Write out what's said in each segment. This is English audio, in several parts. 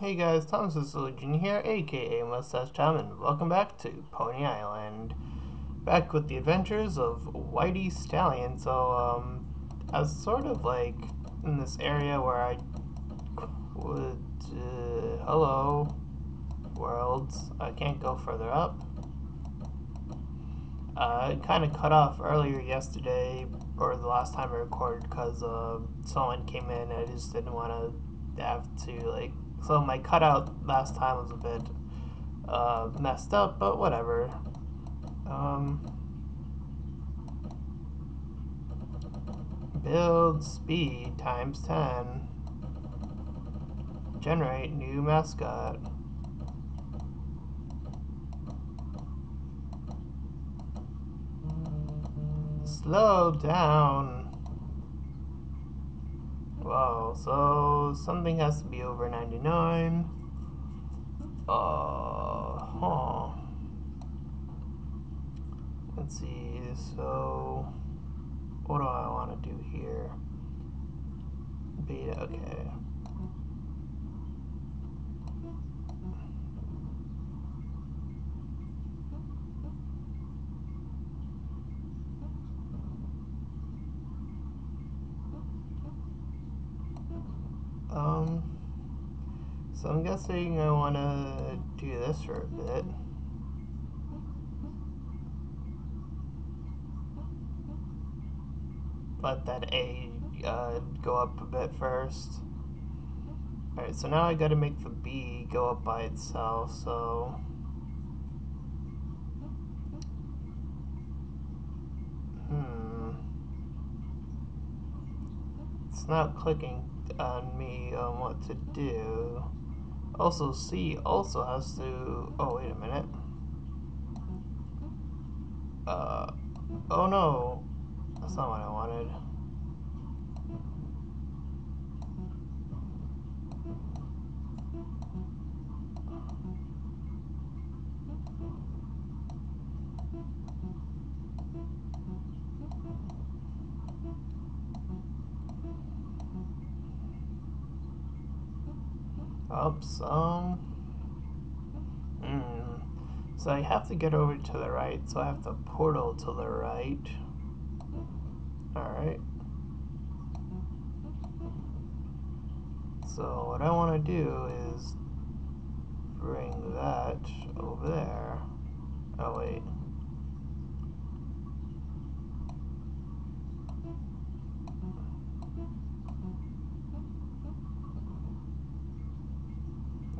Hey guys, Thomas Solution here, aka Mustached Tom, and welcome back to Pony Island. Back with the adventures of Whitey Stallion. So, um, I was sort of like in this area where I would. Uh, hello, worlds. I can't go further up. Uh, I kind of cut off earlier yesterday, or the last time I recorded, because uh, someone came in and I just didn't want to have to, like, so my cutout last time was a bit uh, messed up, but whatever. Um, build speed times 10. Generate new mascot. Slow down. Wow, so something has to be over 99. Uh, huh. Let's see, so what do I want to do here? Beta, okay. Um, so I'm guessing I want to do this for a bit. Let that A uh, go up a bit first. Alright, so now I gotta make the B go up by itself, so... Hmm. It's not clicking on me on what to do. Also, C also has to... Oh, wait a minute. Uh, oh no. That's not what I wanted. Oops, um... Hmm. So I have to get over to the right, so I have to portal to the right. Alright. So what I want to do is bring that over there. Oh wait.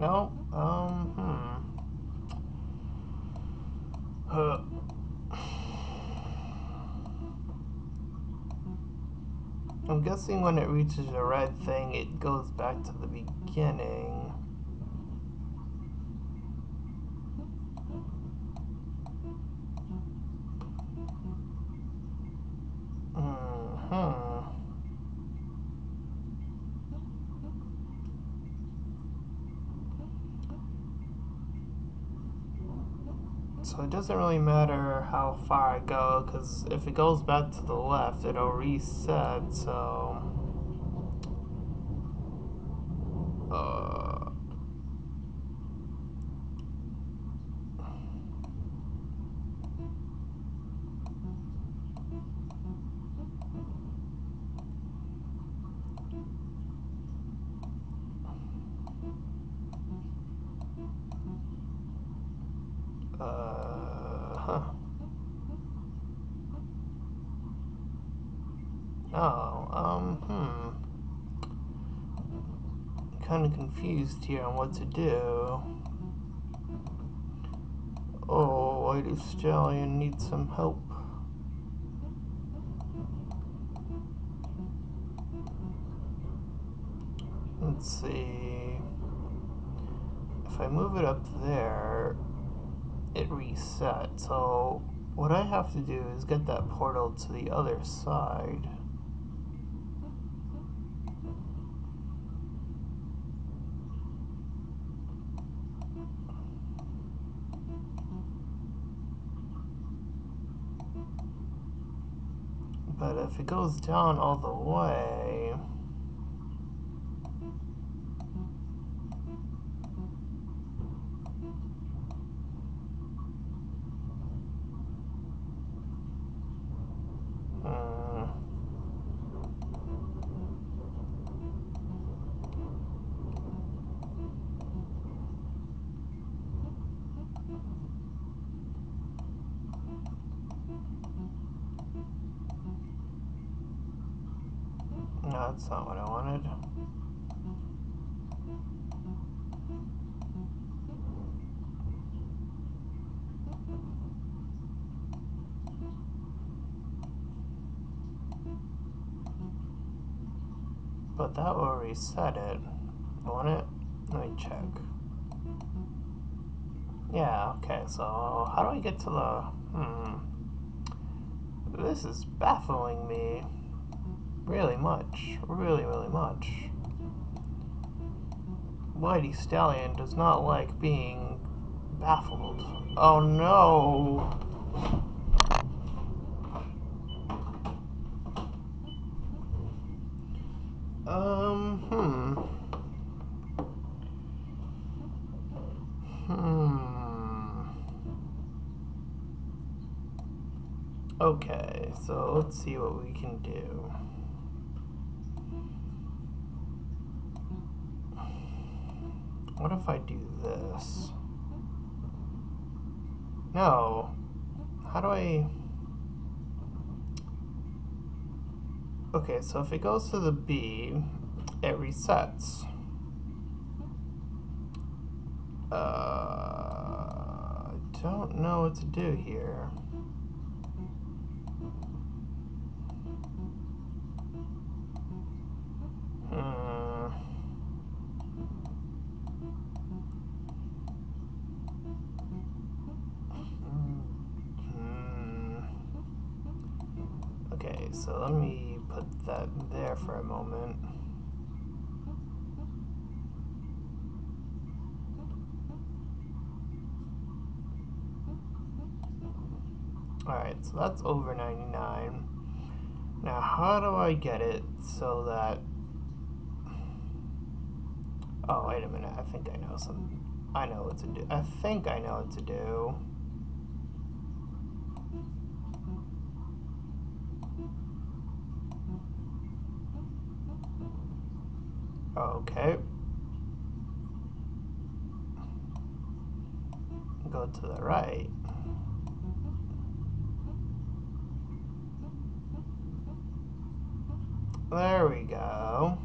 No, um, hmm. Huh. I'm guessing when it reaches the red thing, it goes back to the beginning. Hmm. So it doesn't really matter how far I go, because if it goes back to the left, it'll reset, so... Uh... Uh, huh. Oh, um, hmm. Kind of confused here on what to do. Oh, Whitey Stallion needs some help. Let's see. If I move it up there, it resets. So what I have to do is get that portal to the other side. But if it goes down all the way... no, that's not what I wanted. But that will reset it, won't it? Let me check. Yeah, okay, so how do I get to the... Hmm. This is baffling me. Really much. Really, really much. Whitey Stallion does not like being baffled. Oh no! Um, hmm. Hmm. Okay, so let's see what we can do. What if I do this? No. How do I... Okay, so if it goes to the B, it resets. Uh, I don't know what to do here. Hmm. Hmm. So let me put that there for a moment. Alright, so that's over 99. Now, how do I get it so that... Oh, wait a minute. I think I know some... I know what to do. I think I know what to do. Okay. Go to the right. There we go.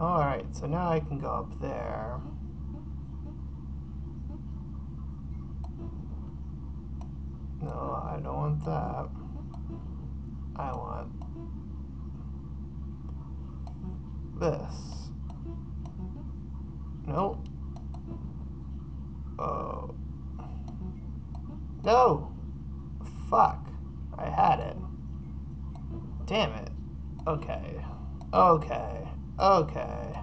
Alright, so now I can go up there. No, I don't want that. I want this. Nope. Oh. No! Fuck. I had it. Damn it. Okay. Okay. Okay.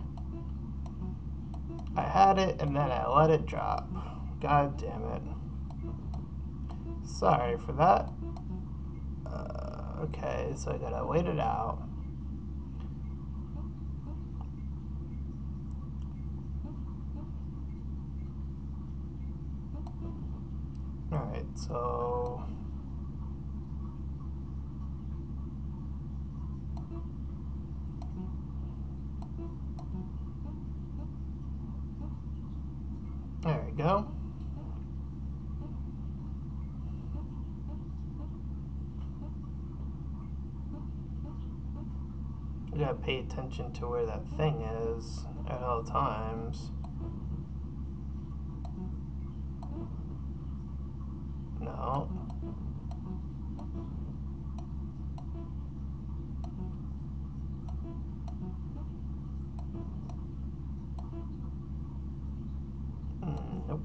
I had it and then I let it drop. God damn it. Sorry for that. Uh, okay, so I gotta wait it out. Alright, so... There we go. Gotta pay attention to where that thing is at all times. No. Mm, nope.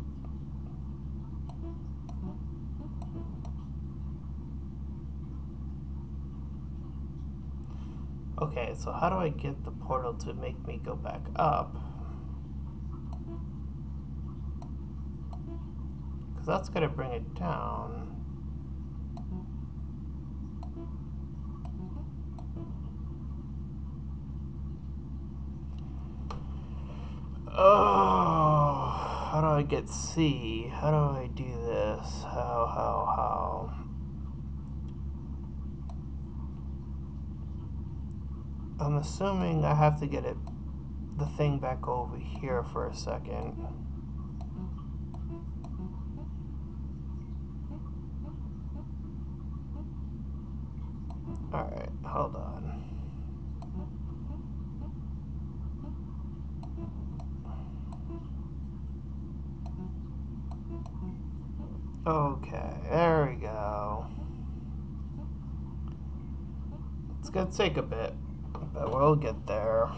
Okay, so how do I get the portal to make me go back up? Because that's going to bring it down. Oh, how do I get C? How do I do this? How, how, how? I'm assuming I have to get it, the thing back over here for a second. Alright, hold on. Okay, there we go. It's gonna take a bit but we'll get there.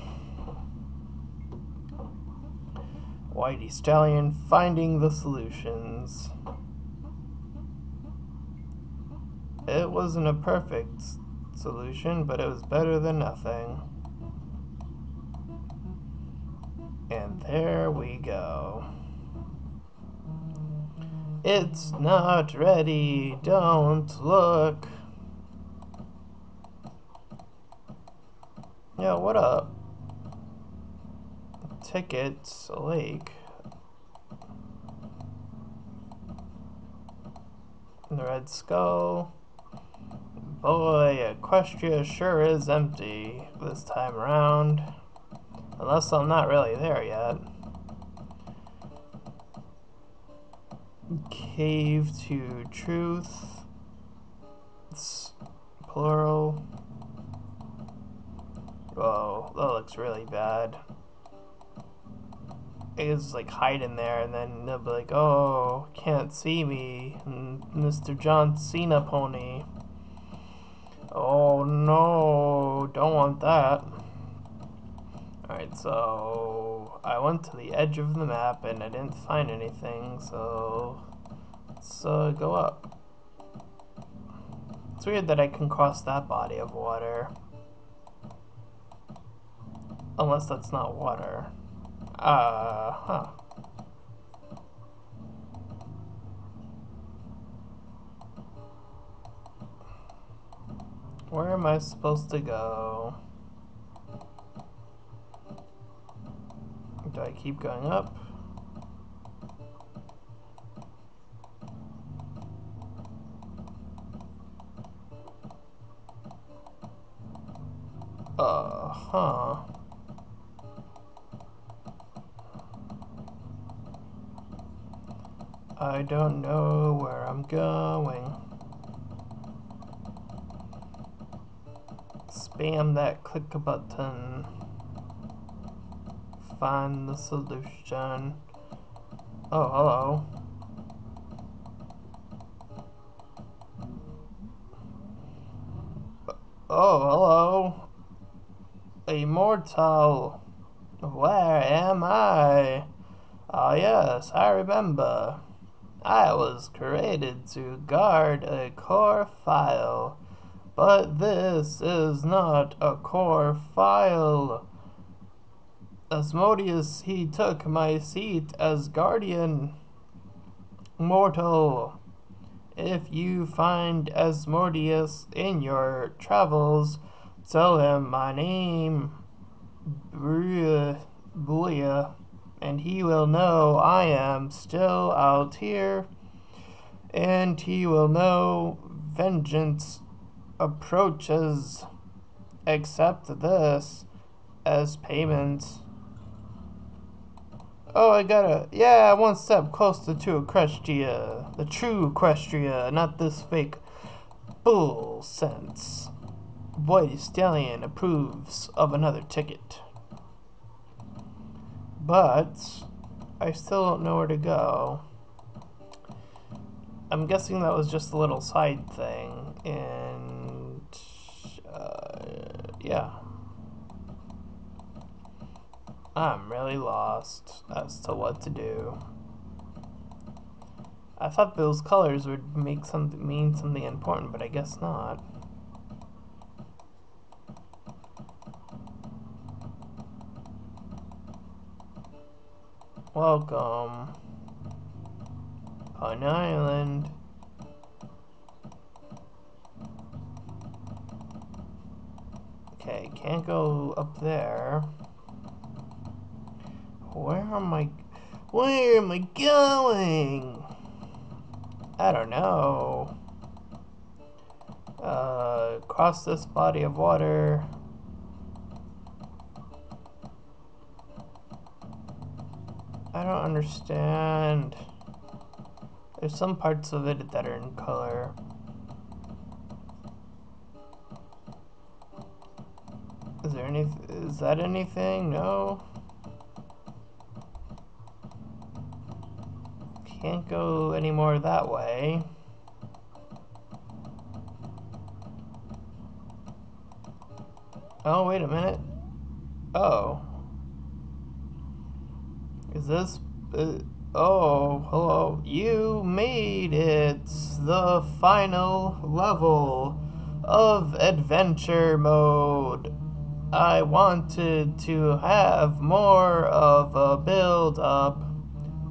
Whitey Stallion finding the solutions. It wasn't a perfect solution, but it was better than nothing. And there we go. It's not ready, don't look. Yo, what up? Tickets, lake. The Red Skull. Boy, Equestria sure is empty this time around. Unless I'm not really there yet. Cave to Truth. It's plural. That looks really bad. It's like hiding there, and then they'll be like, "Oh, can't see me, Mr. John Cena pony." Oh no, don't want that. Alright, so I went to the edge of the map and I didn't find anything, so let's uh, go up. It's weird that I can cross that body of water. Unless that's not water. Uh, huh. Where am I supposed to go? Do I keep going up? Uh I don't know where I'm going. Spam that click button. Find the solution. Oh, hello. Oh, hello. Immortal. Where am I? Ah, yes, I remember. I was created to guard a core file, but this is not a core file. Asmodeus, he took my seat as guardian. Mortal, if you find Asmodeus in your travels, tell him my name, Booyah, and he will know I am still out here, and he will know vengeance approaches. Accept this as payment. Oh, I got a yeah, one step closer to Equestria, the true Equestria, not this fake bull sense. Whitey Stallion approves of another ticket. But I still don't know where to go. I'm guessing that was just a little side thing, and uh, yeah. I'm really lost as to what to do. I thought those colors would make something mean something important, but I guess not. Welcome. Pun Island. Okay, can't go up there. Where am I? Where am I going? I don't know. Uh, cross this body of water. I don't understand. There's some parts of it that are in color. Is there any? Is that anything? No. Can't go any more that way. Oh, wait a minute. Oh. Is this... Uh, oh, hello. You made it! The final level of adventure mode. I wanted to have more of a build up,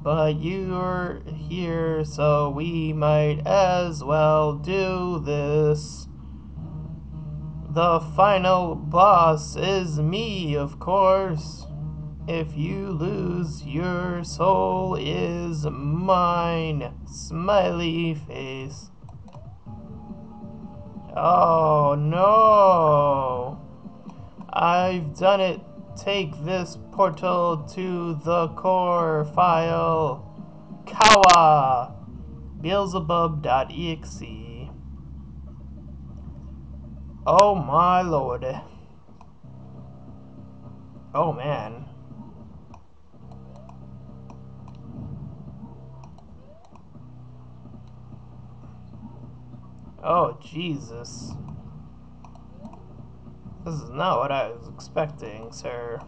but you're here, so we might as well do this. The final boss is me, of course. If you lose, your soul is mine. Smiley face. Oh no! I've done it. Take this portal to the core file. Kawa! Beelzebub.exe Oh my lord. Oh man. Oh Jesus. This is not what I was expecting, sir.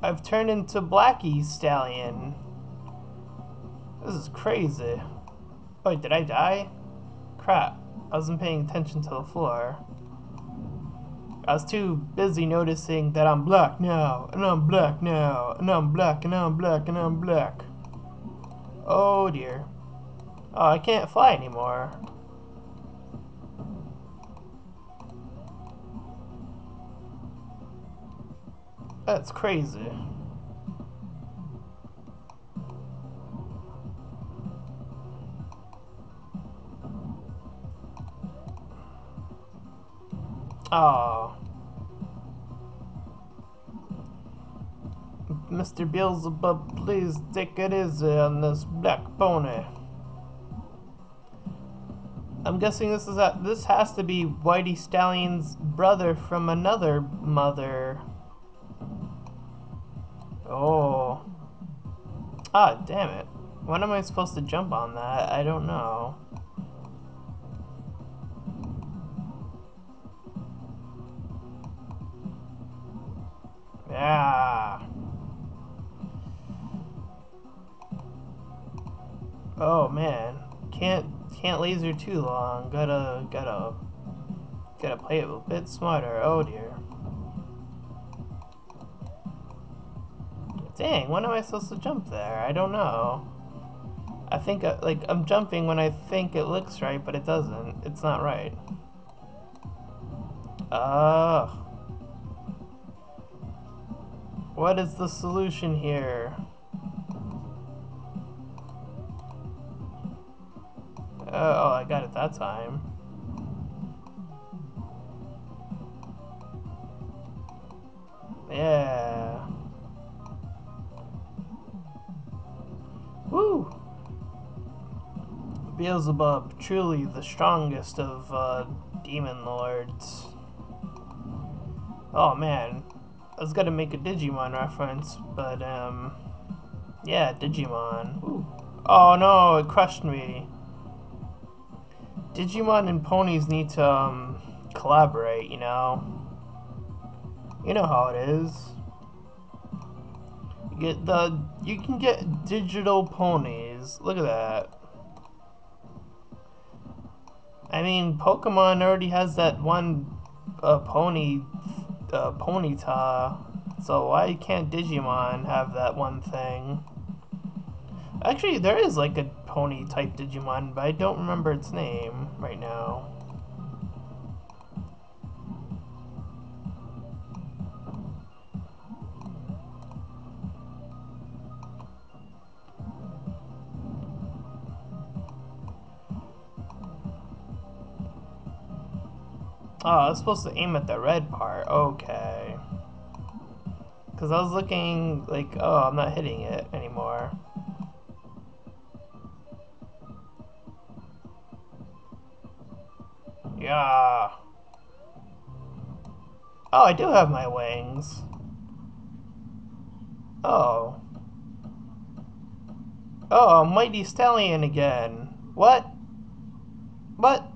I've turned into Blackie Stallion. This is crazy. Wait, did I die? Crap. I wasn't paying attention to the floor. I was too busy noticing that I'm black now, and I'm black now, and I'm black, and I'm black, and I'm black. Oh dear. Oh, I can't fly anymore. That's crazy. Oh. Mr. Beelzebub, please take it easy on this black pony. I'm guessing this is a, this has to be Whitey Stallion's brother from another mother. Oh. Ah, damn it. When am I supposed to jump on that? I don't know. Laser too long. Gotta gotta gotta play it a bit smarter. Oh dear. Dang, when am I supposed to jump there? I don't know. I think, uh, like, I'm jumping when I think it looks right, but it doesn't. It's not right. Ugh. What is the solution here? Oh, I got it that time. Yeah. Woo! Beelzebub, truly the strongest of uh, demon lords. Oh man, I was gonna make a Digimon reference, but um, yeah, Digimon. Ooh. Oh no, it crushed me. Digimon and ponies need to um, collaborate, you know. You know how it is get the you can get digital ponies. Look at that. I mean, Pokemon already has that one uh, pony, uh, Ponyta. So why can't Digimon have that one thing? Actually, there is like a pony type Digimon, but I don't remember its name right now. Oh, I was supposed to aim at the red part. Okay. Because I was looking like, oh, I'm not hitting it anymore. Yeah. Oh, I do have my wings. Oh. Oh, Mighty Stallion again. What? What?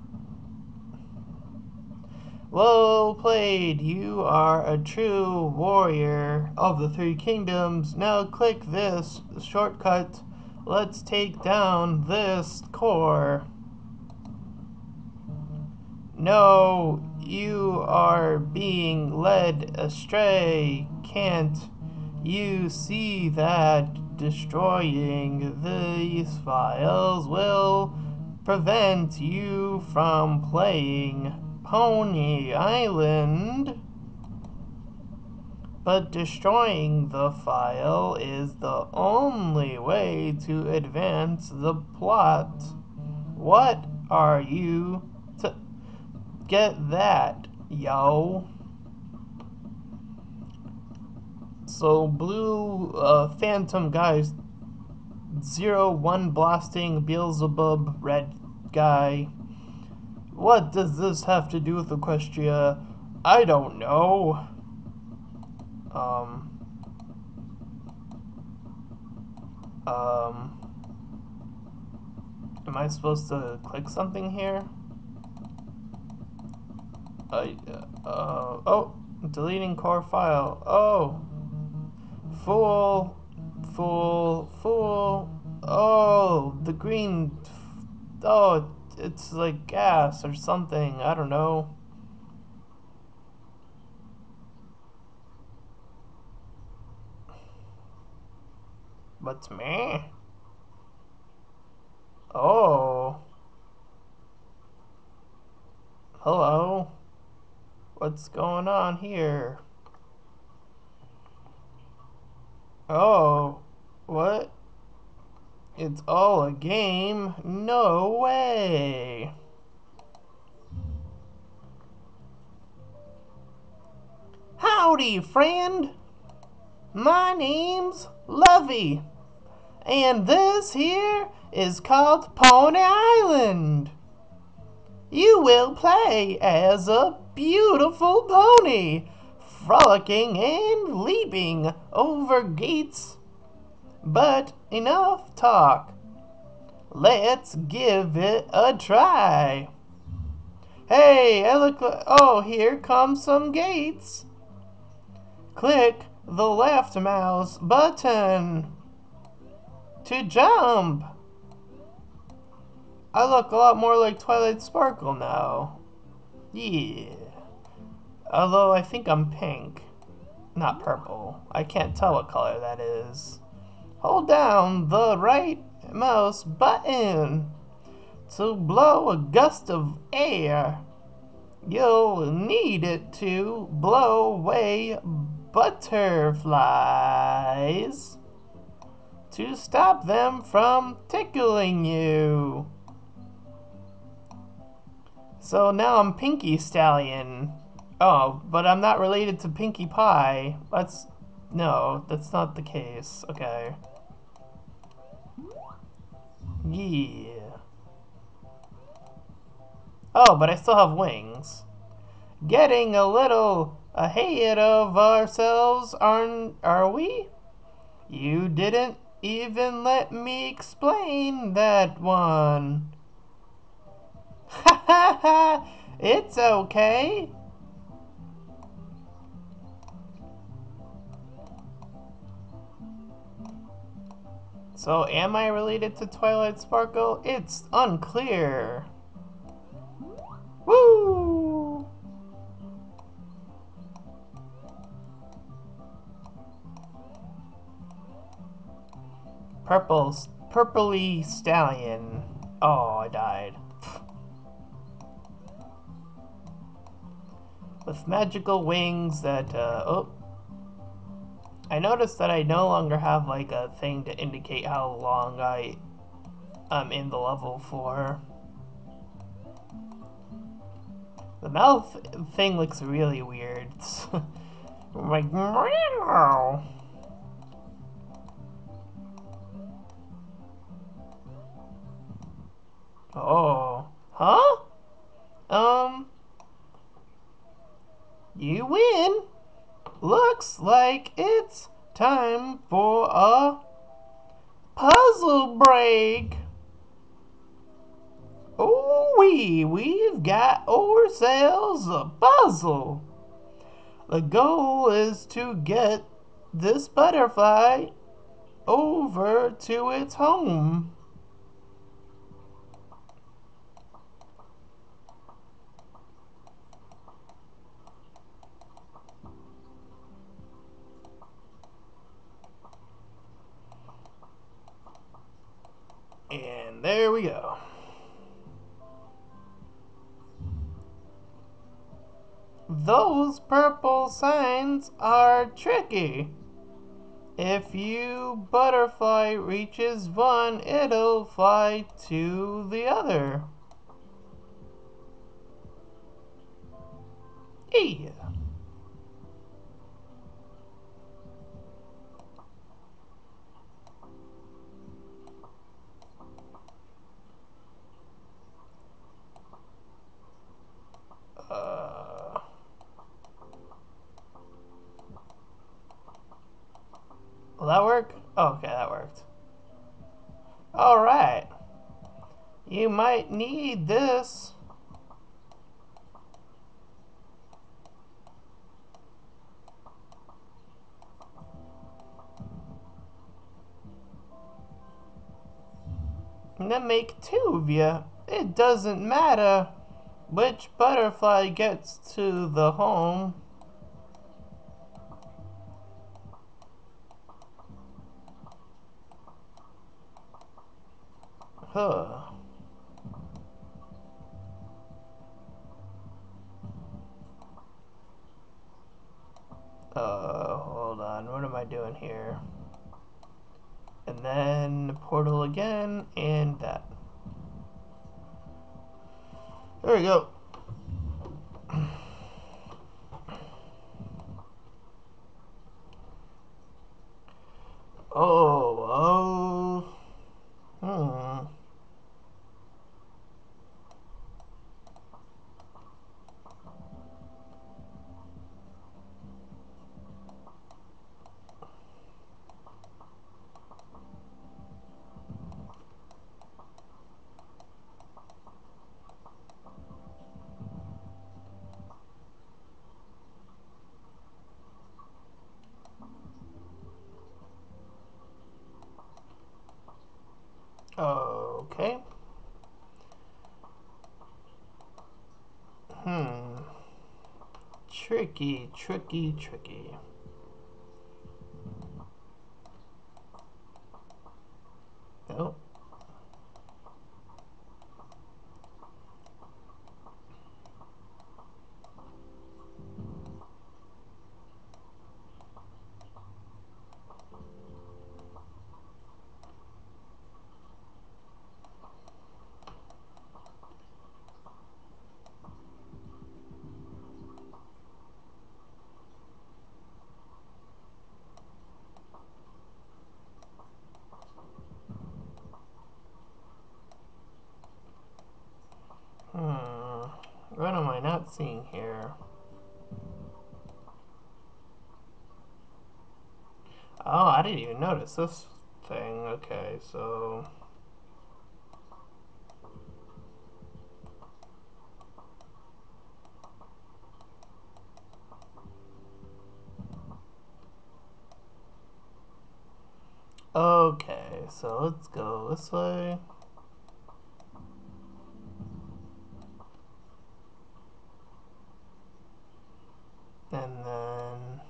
Well played. You are a true warrior of the Three Kingdoms. Now click this shortcut. Let's take down this core. No, you are being led astray. Can't you see that destroying these files will prevent you from playing Pony Island? But destroying the file is the only way to advance the plot. What are you Get that, yo. So blue uh, phantom guys, zero one blasting Beelzebub red guy. What does this have to do with Equestria? I don't know. Um. Um. Am I supposed to click something here? Uh, uh, oh, deleting core file. Oh, fool, fool, fool. Oh, the green. Oh, it's like gas or something. I don't know. What's me? Oh. Hello. What's going on here? Oh, what? It's all a game? No way! Howdy, friend! My name's Lovey, and this here is called Pony Island. You will play as a beautiful pony, frolicking and leaping over gates. But enough talk. Let's give it a try. Hey, I look. like, Oh, here come some gates. Click the left mouse button to jump. I look a lot more like Twilight Sparkle now. Yeah. Although I think I'm pink, not purple. I can't tell what color that is. Hold down the right mouse button to blow a gust of air. You'll need it to blow away butterflies to stop them from tickling you. So now I'm Pinky Stallion. Oh, but I'm not related to Pinkie Pie. That's... No, that's not the case. Okay. Yeah. Oh, but I still have wings. Getting a little ahead of ourselves, aren't are we? You didn't even let me explain that one. Ha ha ha! It's okay. So, am I related to Twilight Sparkle? It's unclear. Woo! Purple, purpley stallion. Oh, I died. With magical wings that, uh, oh, I noticed that I no longer have like a thing to indicate how long I am in the level for. The mouth thing looks really weird. Like, meow. Oh. Huh? Um. You win. Looks like it's time for a puzzle break. Oh, we we've got ourselves a puzzle. The goal is to get this butterfly over to its home. And there we go. Those purple signs are tricky. If you butterfly reaches one, it'll fly to the other. Yeah. Uh, will that work? Oh, okay, that worked. Alright. You might need this. And then make two of you. It doesn't matter which butterfly gets to the home. Huh. Uh, hold on. What am I doing here? And then the portal again, and that. There we go. Oh, oh. Hmm. Okay. Hmm. Tricky, tricky, tricky. Oh. Hmm. What am I not seeing here? Oh, I didn't even notice this thing. Okay, so... Okay, so let's go this way. And then...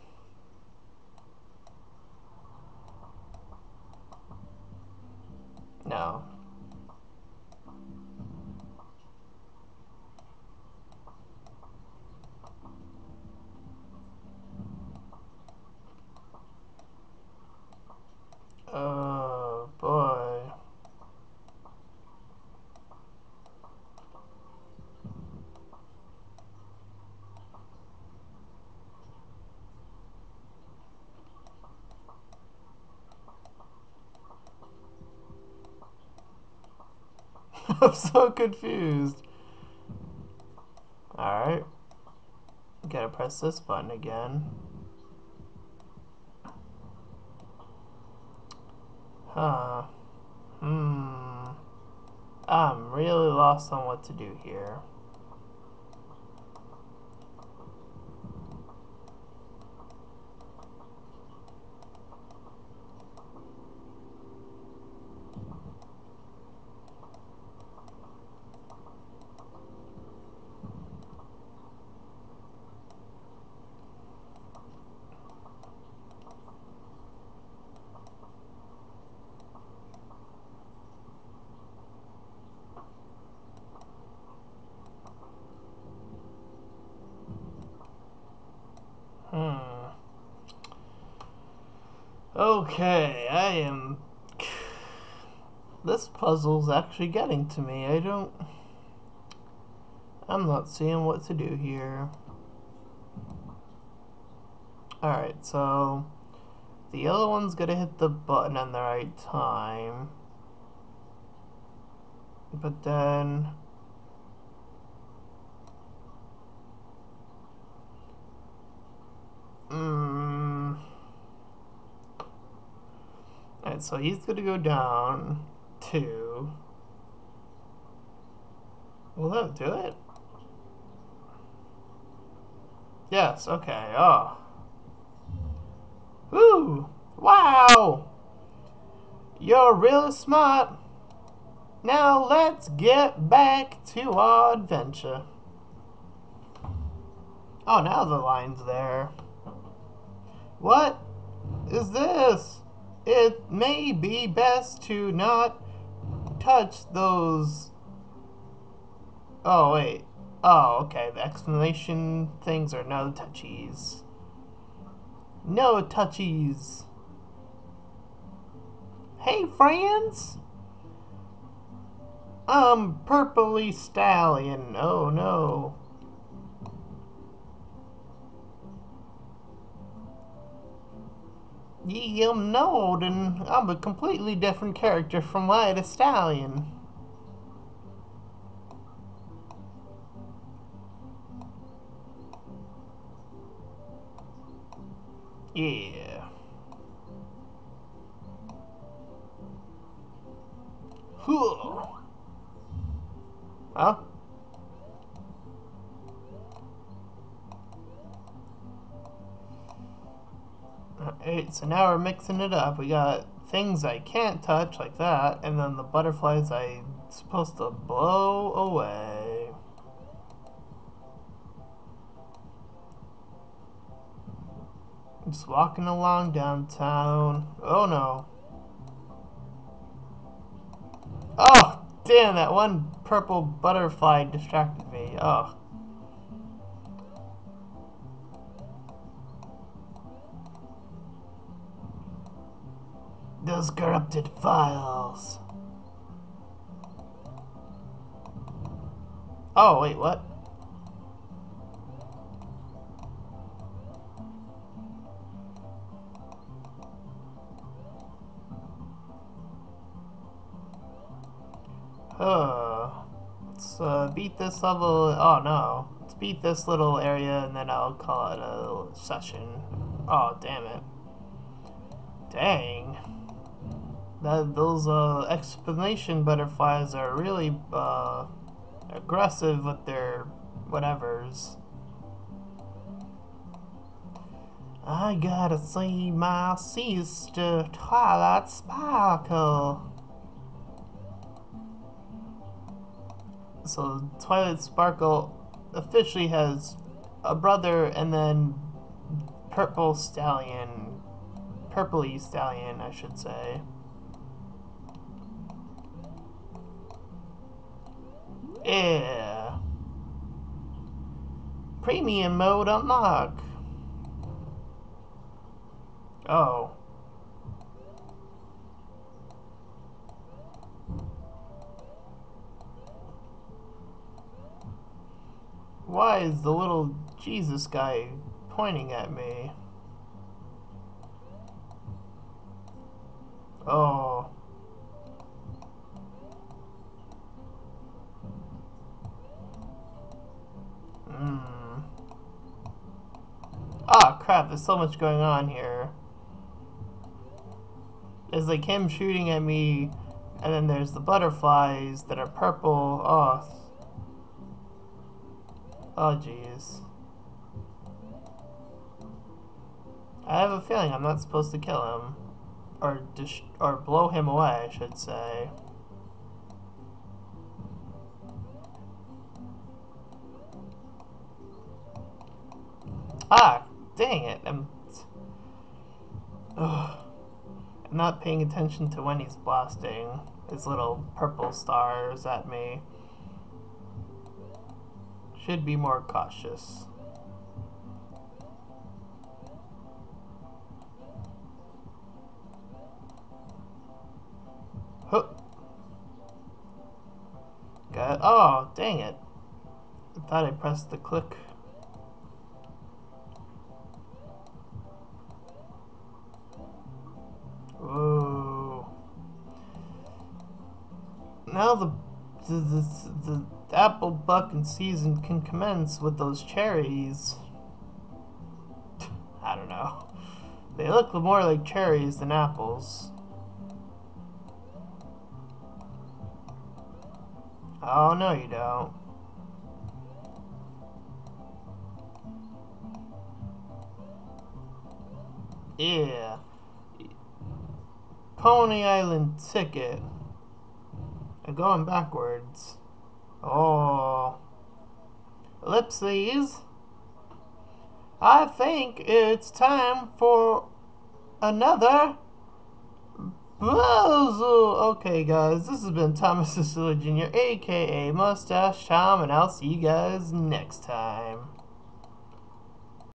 No. Oh, boy. I'm so confused. Alright. Gotta press this button again. Huh. Hmm. I'm really lost on what to do here. Hmm. Okay, I am. This puzzle's actually getting to me. I don't. I'm not seeing what to do here. Alright, so. The yellow one's gonna hit the button on the right time. But then. Mm. Alright, so he's gonna go down two. Will that do it? Yes, okay. Oh. Woo! Wow! You're really smart. Now let's get back to our adventure. Oh, now the line's there. What is this? It may be best to not touch those. Oh, wait. Oh, okay. The explanation things are no touchies. No touchies. Hey, friends! I'm Purpley Stallion. Oh, no. Yeah, I'm Nord, and I'm a completely different character from White Stallion. Yeah. So now we're mixing it up. We got things I can't touch, like that, and then the butterflies I'm supposed to blow away. Just walking along downtown. Oh no. Oh, damn, that one purple butterfly distracted me. Oh. Those corrupted files. Oh, wait, what? Uh, let's uh, beat this level. Oh no. Let's beat this little area and then I'll call it a session. Oh, damn it. Dang. That Those uh, explanation butterflies are really uh, aggressive with their whatevers. I gotta see my sister Twilight Sparkle. so Twilight Sparkle officially has a brother and then Purple Stallion, Purpley Stallion, I should say. Yeah. Premium mode unlock. Oh. Why is the little Jesus guy pointing at me? Oh. Crap, there's so much going on here. There's like him shooting at me, and then there's the butterflies that are purple. Oh. Oh, jeez. I have a feeling I'm not supposed to kill him. Or, or blow him away, I should say. Ah, dang it. I'm, ugh. I'm not paying attention to when he's blasting his little purple stars at me. Should be more cautious. Huh. Got, oh, dang it. I thought I pressed the click the, the, the apple bucking season can commence with those cherries. I don't know. They look more like cherries than apples. Oh, no you don't. Yeah. Pony Island ticket. Going backwards. Oh. Ellipses. I think it's time for another Bozo. Okay, guys, this has been Thomas Cecilia Jr., aka Mustached Tom, and I'll see you guys next time.